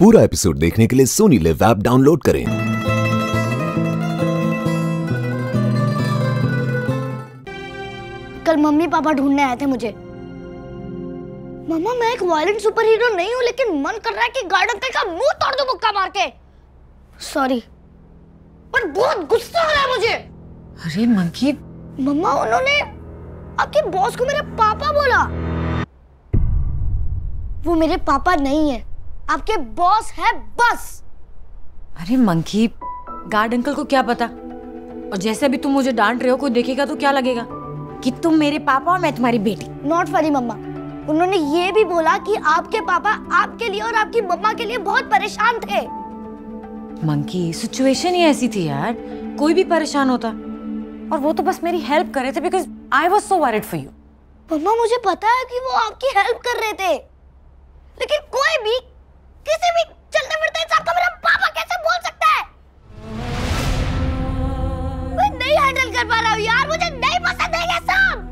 पूरा एपिसोड देखने के लिए सोनी लिव ऐप डाउनलोड करें। कल मम्मी पापा ढूँढने आए थे मुझे। मम्मा मैं एक वायलेंट सुपर हीरो नहीं हूँ लेकिन मन कर रहा है कि गार्ड अंकल का मुँह तोड़ दो मुक्का मार के। सॉरी पर बहुत गुस्सा आ रहा है मुझे। अरे मंकी। मम्मा उन्होंने आपके बॉस को मेरे पापा बोला। वो मेरे पापा नहीं है। आपके बॉस है बस। अरे मंकी गार्ड अंकल को क्या पता? और जैसे अभी तुम मुझे डांट रहे हो कोई देखेगा तो क्या लगेगा? कि तुम मेरे पापा और मैं तुम्हारी बेटी। Not funny mamma. उन्होंने ये भी बोला कि आपके पापा आपके लिए और आपकी मम्मा के लिए बहुत परेशान थे। मंकी सिचुएशन ही ऐसी थी यार। कोई भी परेशान होता। और वो तो बस मेरी हेल्प कर रहे थे because I was so worried for you mamma मुझे पता है कि वो आपकी हेल्प कर रहे थे। लेकिन कोई भी किसी भी चलते फिरते इंसान को मेरा पापा कैसे बोल सकता है? मैं नहीं हैंडल कर पा रहा हूँ यार मुझे नहीं पसंद है ये सब।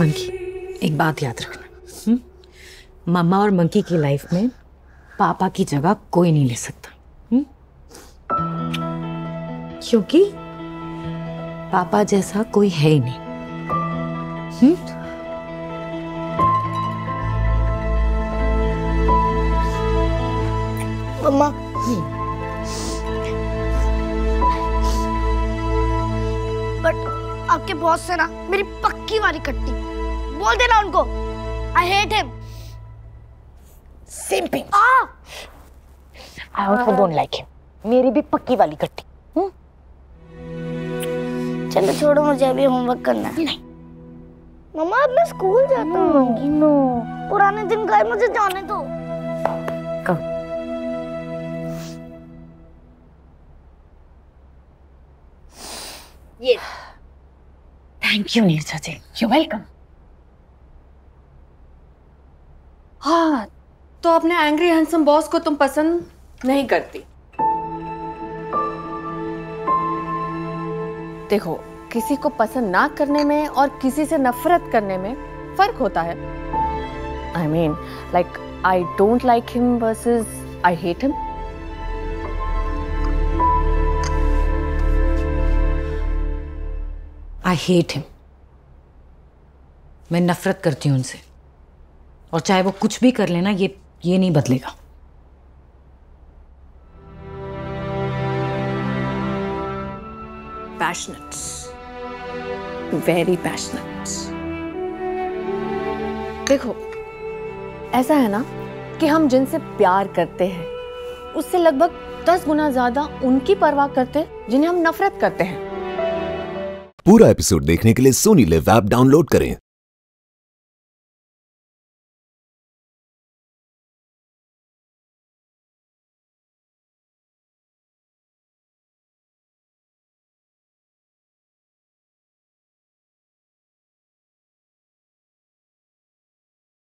मंकी एक बात याद रखना। मम्मा और मंकी की लाइफ में पापा की जगह कोई नहीं ले सकता? क्योंकि पापा जैसा कोई है ही नहीं। हुँ? मम्मा। बट आपके बॉस से ना मेरी पक्की वाली कट्टी बोल देना उनको। I hate him same thing I also don't like him मेरी भी पक्की वाली कट्टी चलो छोड़ो मुझे अभी होमवर्क करना है। नहीं। मम्मा अब मैं स्कूल जाता हूँ। नो। पुराने दिन गए मुझे जाने दो। ये। Thank you Neerja ji you welcome हाँ तो अपने एंग्री हैंडसम बॉस को तुम पसंद नहीं करती। देखो किसी को पसंद ना करने में और किसी से नफरत करने में फ़र्क होता है। I mean like I don't like him versus I hate him I hate him मैं नफरत करती हूँ उनसे। और चाहे वो कुछ भी कर लेना, ये ये नहीं बदलेगा। पैशनेट वेरी पैशनेट देखो, ऐसा है ना कि हम जिनसे प्यार करते हैं, उससे लगभग दस गुना ज़्यादा उनकी परवाह करते जिन्हें हम नफरत करते हैं। पूरा एपिसोड देखने के लिए सोनी लिव ऐप डाउनलोड करें।